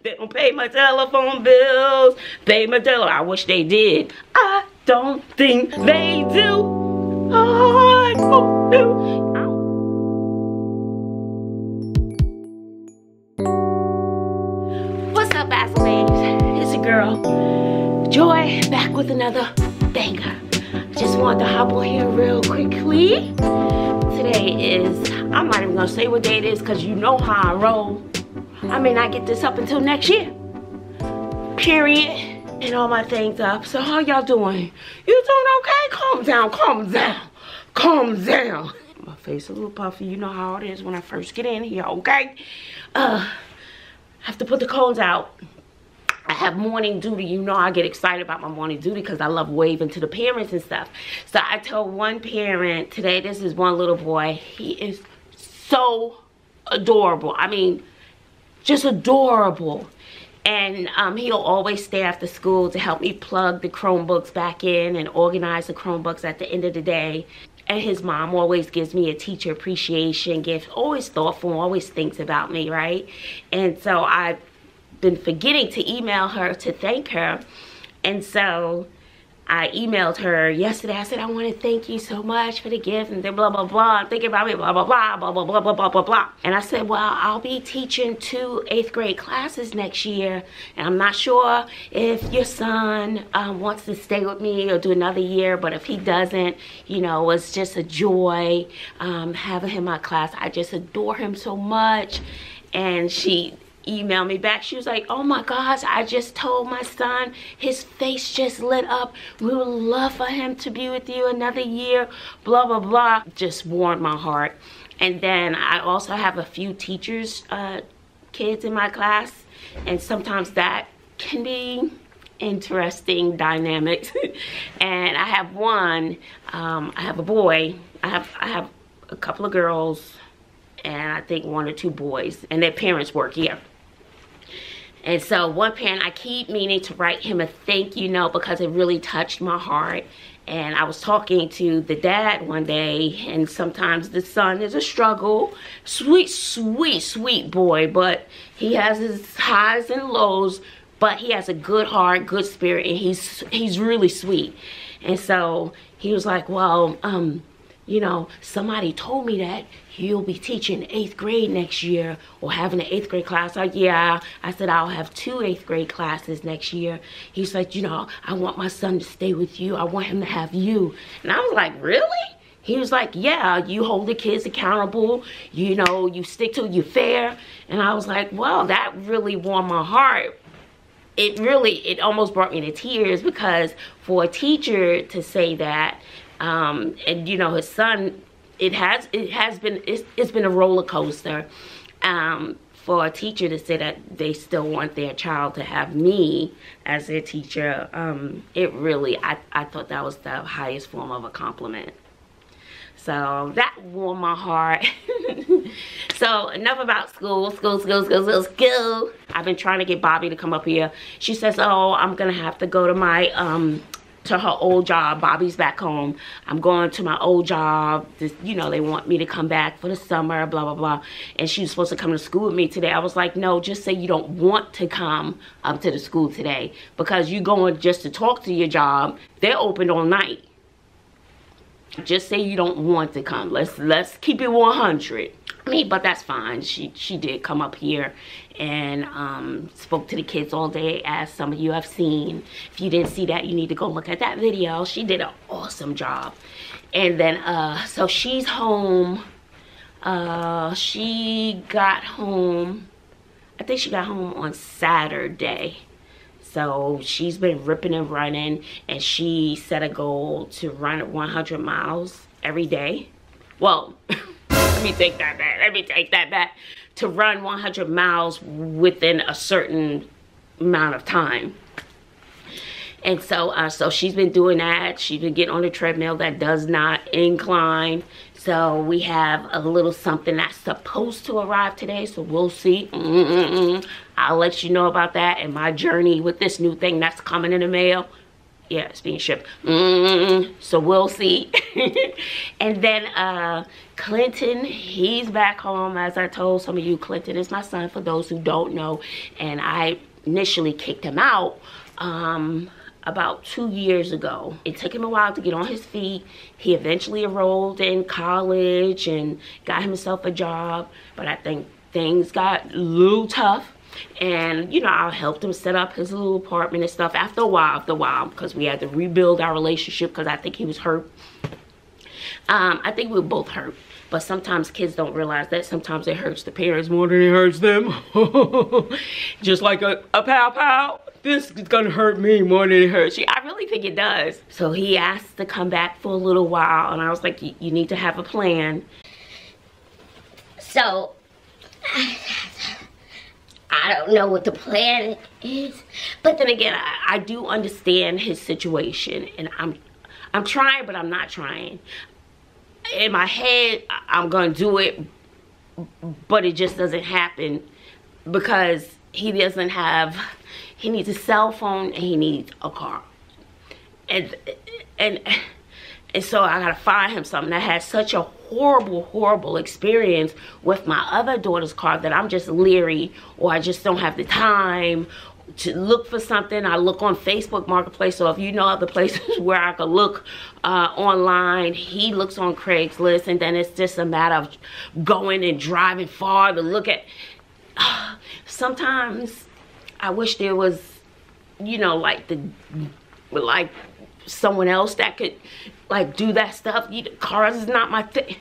They don't pay my telephone bills. Pay my telephone. I wish they did. I don't think they do. I don't do. What's up, Bazzle Babes? It's a girl, Joy, back with another banger. Just wanted to hop on here real quickly. Today is, I'm not even gonna say what day it is because you know how I roll. I may not get this up until next year. Period. And all my things up. So how y'all doing? You doing okay? Calm down, calm down, calm down. My face a little puffy. You know how it is when I first get in here, okay? Uh, have to put the cones out. I have morning duty. You know I get excited about my morning duty because I love waving to the parents and stuff. So I told one parent today, this is one little boy. He is so adorable. I mean, just adorable. And um, he'll always stay after school to help me plug the Chromebooks back in and organize the Chromebooks at the end of the day. And his mom always gives me a teacher appreciation gift, always thoughtful, always thinks about me, right? And so I've been forgetting to email her to thank her. And so I emailed her yesterday. I said, I want to thank you so much for the gift and then blah, blah, blah. Thinking about me, blah, blah, blah, blah, blah, blah, blah, blah, blah, blah. And I said, well, I'll be teaching two eighth grade classes next year. And I'm not sure if your son um, wants to stay with me or do another year. But if he doesn't, you know, it's just a joy um, having him in my class. I just adore him so much. And she emailed me back. She was like, oh my gosh, I just told my son, his face just lit up. We would love for him to be with you another year, blah, blah, blah. Just warmed my heart. And then I also have a few teachers, uh, kids in my class. And sometimes that can be interesting dynamics. and I have one, um, I have a boy, I have, I have a couple of girls, and I think one or two boys, and their parents work here. And so one parent, I keep meaning to write him a thank you note because it really touched my heart. And I was talking to the dad one day, and sometimes the son is a struggle. Sweet, sweet, sweet boy, but he has his highs and lows, but he has a good heart, good spirit, and he's he's really sweet. And so he was like, well, um, you know, somebody told me that you'll be teaching eighth grade next year or having an eighth grade class. Like, yeah, I said, I'll have two eighth grade classes next year. He's like, you know, I want my son to stay with you. I want him to have you. And I was like, really? He was like, yeah, you hold the kids accountable. You know, you stick to, you fair. And I was like, well, that really warmed my heart it really it almost brought me to tears because for a teacher to say that um, and you know his son it has it has been it's, it's been a roller coaster um, for a teacher to say that they still want their child to have me as their teacher. Um, it really I, I thought that was the highest form of a compliment. So that warmed my heart. So enough about school school school school school school. I've been trying to get Bobbi to come up here. She says oh i'm gonna have to go to my um to her old job. Bobbi's back home. I'm going to my old job. This, you know, they want me to come back for the summer, blah, blah, blah. And she was supposed to come to school with me today. I was like, no, just say you don't want to come up to the school today because you're going just to talk to your job. They're open all night. Just say you don't want to come. Let's let's keep it 100 me, but that's fine. She she did come up here and um, spoke to the kids all day, as some of you have seen. If you didn't see that, you need to go look at that video. She did an awesome job. And then, uh, so she's home. Uh, she got home, I think she got home on Saturday. So she's been ripping and running and she set a goal to run 100 miles every day. Well, let me take that back. Let me take that back. To run 100 miles within a certain amount of time. And so, uh, so she's been doing that. She's been getting on the treadmill that does not incline. So we have a little something that's supposed to arrive today. So we'll see. Mm -mm -mm. I'll let you know about that and my journey with this new thing that's coming in the mail. Yeah, it's being shipped. Mm, so we'll see. and then uh, Clinton, he's back home. As I told some of you, Clinton is my son, for those who don't know. And I initially kicked him out um, about two years ago. It took him a while to get on his feet. He eventually enrolled in college and got himself a job. But I think things got a little tough and you know i helped him set up his little apartment and stuff after a while after a while because we had to rebuild our relationship because i think he was hurt. Um, i think we were both hurt but sometimes kids don't realize that. Sometimes it hurts the parents more than it hurts them. Just like a, a pow pow this is gonna hurt me more than it hurts you. I really think it does. So he asked to come back for a little while and i was like you need to have a plan. So I don't know what the plan is. But then again, I, I do understand his situation and I'm I'm trying, but I'm not trying. In my head, I'm gonna do it, but it just doesn't happen because he doesn't have, he needs a cell phone and he needs a car. And, and, and so I gotta find him something that had such a horrible, horrible experience with my other daughter's car that I'm just leery or I just don't have the time to look for something. I look on Facebook Marketplace. So if you know other places where I could look uh, online, he looks on Craigslist. And then it's just a matter of going and driving far to look at. sometimes I wish there was, you know, like the, like someone else that could like do that stuff. You, cars is not my thing.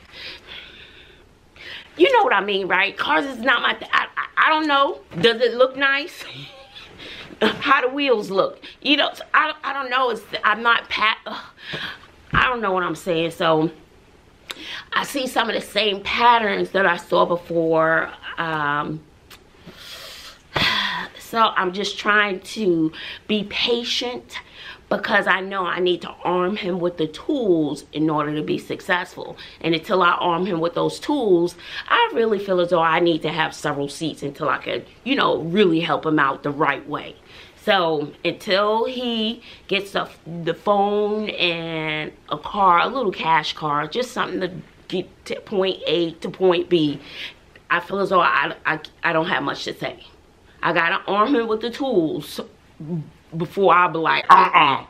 You know what I mean, right? Cars is not my thing. I, I, don't know. Does it look nice? How the wheels look? You know, I, I don't know. It's, I'm not pat. I don't know what I'm saying. So I see some of the same patterns that I saw before. Um, so I'm just trying to be patient because I know I need to arm him with the tools in order to be successful. And until I arm him with those tools, I really feel as though I need to have several seats until I can, you know, really help him out the right way. So until he gets the, the phone and a car, a little cash car, just something to get to point A to point B, I feel as though I, I, I don't have much to say. I gotta arm him with the tools before I'll be like, uh-uh.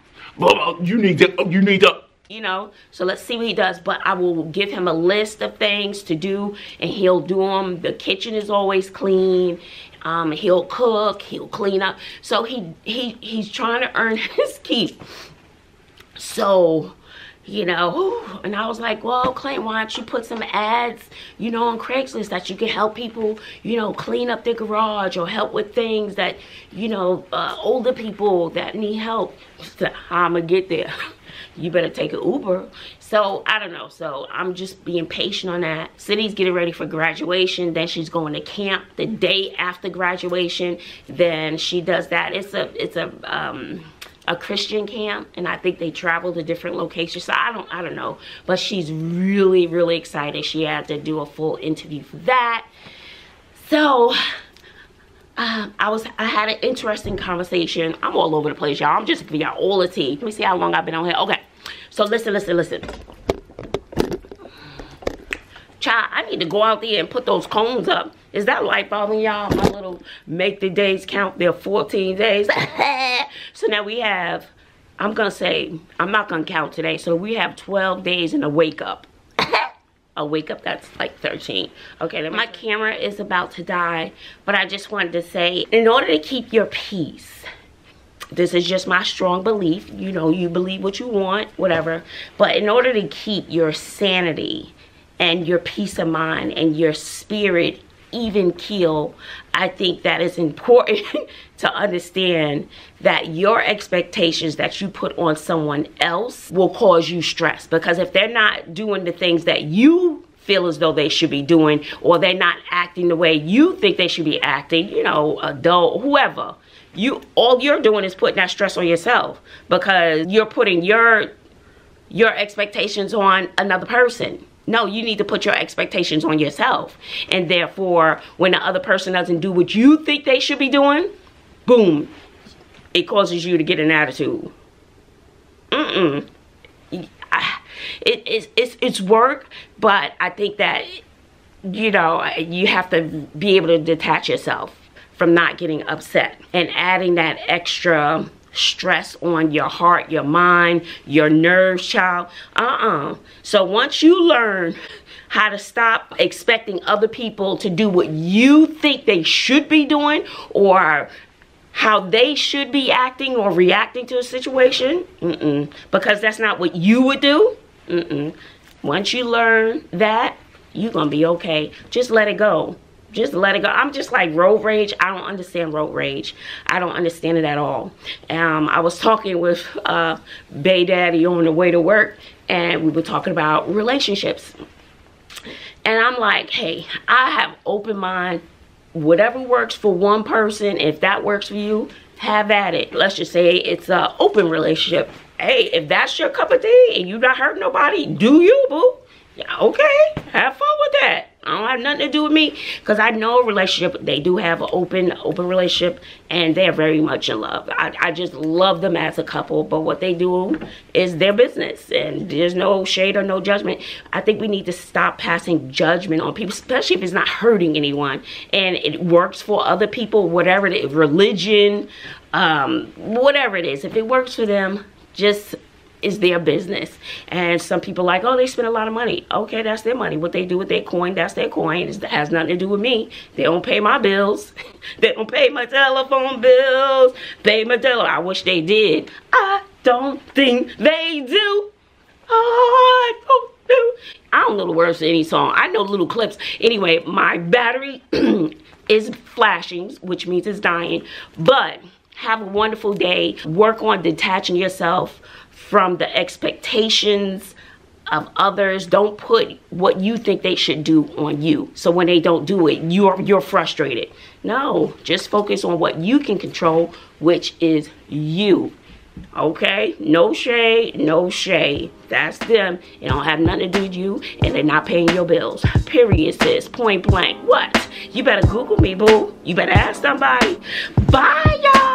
You need to, you need to. You know, so let's see what he does. But I will give him a list of things to do and he'll do them. The kitchen is always clean. Um, he'll cook, he'll clean up. So he, he, he's trying to earn his keep. So you know, and I was like, well, Clint, why don't you put some ads, you know, on Craigslist that you can help people, you know, clean up their garage or help with things that, you know, uh, older people that need help. I'm gonna get there. You better take an Uber. So, I don't know. So, I'm just being patient on that. Sydni's getting ready for graduation. Then she's going to camp the day after graduation. Then she does that. It's a, it's a, um, a Christian camp and I think they travel to different locations. So I don't I don't know. But she's really, really excited. She had to do a full interview for that. So uh, I was I had an interesting conversation. I'm all over the place, y'all. I'm just giving y'all all the tea. Let me see how long I've been on here. Okay. So listen, listen, listen. Child, I need to go out there and put those cones up. Is that light bothering y'all? My little make the days count. There 14 days. so now we have, I'm going to say, I'm not going to count today. So we have 12 days in a wake up. a wake up, that's like 13. Okay, my camera is about to die. But I just wanted to say, in order to keep your peace, this is just my strong belief. You know, you believe what you want, whatever. But in order to keep your sanity and your peace of mind and your spirit even keel, I think that is important to understand that your expectations that you put on someone else will cause you stress. Because if they're not doing the things that you feel as though they should be doing, or they're not acting the way you think they should be acting, you know, adult, whoever, you all you're doing is putting that stress on yourself because you're putting your your expectations on another person no, you need to put your expectations on yourself. And therefore, when the other person doesn't do what you think they should be doing, boom, it causes you to get an attitude. Mm-mm. It, it's, it's, it's work, but I think that, you know, you have to be able to detach yourself from not getting upset and adding that extra stress on your heart, your mind, your nerves, child. Uh-uh. So once you learn how to stop expecting other people to do what you think they should be doing or how they should be acting or reacting to a situation mm -mm, because that's not what you would do mm once you learn that you're gonna be okay just let it go just let it go. I'm just like road rage. I don't understand road rage. I don't understand it at all. Um i was talking with uh bay daddy on the way to work and we were talking about relationships. And i'm like hey i have open mind. Whatever works for one person if that works for you have at it. Let's just say it's a open relationship. Hey if that's your cup of tea and you not hurt nobody do you boo? Yeah okay have fun with that I don't have nothing to do with me because I know a relationship. They do have an open, open relationship and they're very much in love. I, I just love them as a couple, but what they do is their business and there's no shade or no judgment. I think we need to stop passing judgment on people, especially if it's not hurting anyone and it works for other people, whatever is, religion, um, whatever it is. If it works for them, just is their business. And some people like, oh, they spend a lot of money. Okay, that's their money. What they do with their coin, that's their coin. It has nothing to do with me. They don't pay my bills. they don't pay my telephone bills. Pay my telephone. I wish they did. I don't think they do. I don't do. I don't know the words to any song. I know little clips. Anyway, my battery is flashing, which means it's dying. But have a wonderful day. Work on detaching yourself from the expectations of others. Don't put what you think they should do on you. So when they don't do it, you're you're frustrated. No, just focus on what you can control, which is you. Okay? No shade, no shade. That's them. It don't have nothing to do with you, and they're not paying your bills. Period, sis. Point blank. What? You better Google me, boo. You better ask somebody. Bye, y'all.